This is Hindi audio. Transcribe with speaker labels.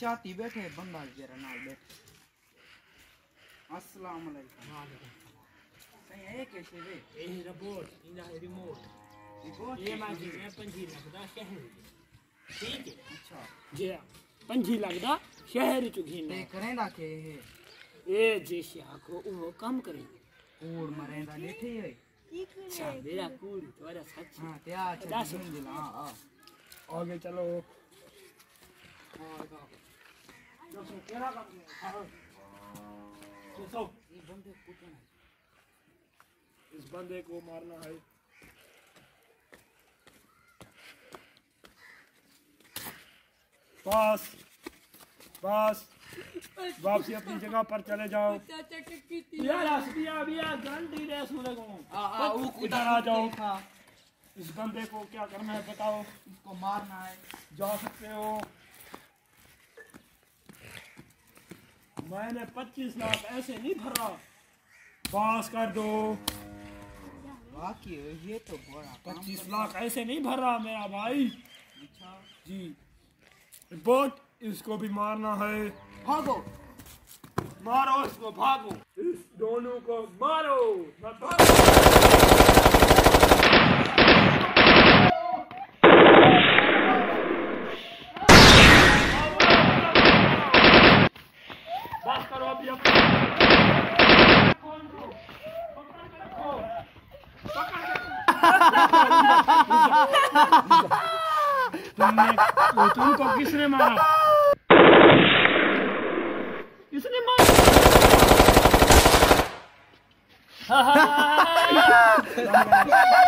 Speaker 1: चाहती बैठे बंदा जरा नाल बैठे अस्सलाम वालेकुम सही है ये कैसे वे
Speaker 2: ये रिपोर्ट इंदा रिमोट
Speaker 1: रिपोर्ट
Speaker 2: ये माजी मैं पंजी लगदा शहर ठीक है
Speaker 1: अच्छा
Speaker 2: जी पंजी लगदा शहर च
Speaker 1: ते
Speaker 2: घीना
Speaker 1: करेंदा के
Speaker 2: ये जे शाह को वो काम करे
Speaker 1: कूड़ मरेंदा लेठे है
Speaker 2: मेरा कूड़ तुम्हारा सच
Speaker 1: हाँ ते आ
Speaker 2: दस।
Speaker 1: अच्छा हाँ हाँ
Speaker 2: आगे चलो है
Speaker 1: ये बंदे कुटना
Speaker 2: इस बंदे को मारना है। बस बस। वापसी अपनी जगह पर चले जाओ। यार
Speaker 1: आ वो
Speaker 2: इधर आ जाओ। इस बंदे को क्या करना है बताओ।
Speaker 1: इसको मारना है।
Speaker 2: जा सकते हो। मैंने 25 लाख ऐसे नहीं भरा। पास कर दो।
Speaker 1: बाकी ये तो बड़ा
Speaker 2: 25 लाख ऐसे नहीं भरा मेरा भाई।
Speaker 1: अच्छा।
Speaker 2: जी। रिपोर्ट। इसको भी मारना है।
Speaker 1: भागो।
Speaker 2: मारो इसको भागो। इस दोनों को मारो। बस करो अभी तुमने तुमको किसने मारा? ハハハハ!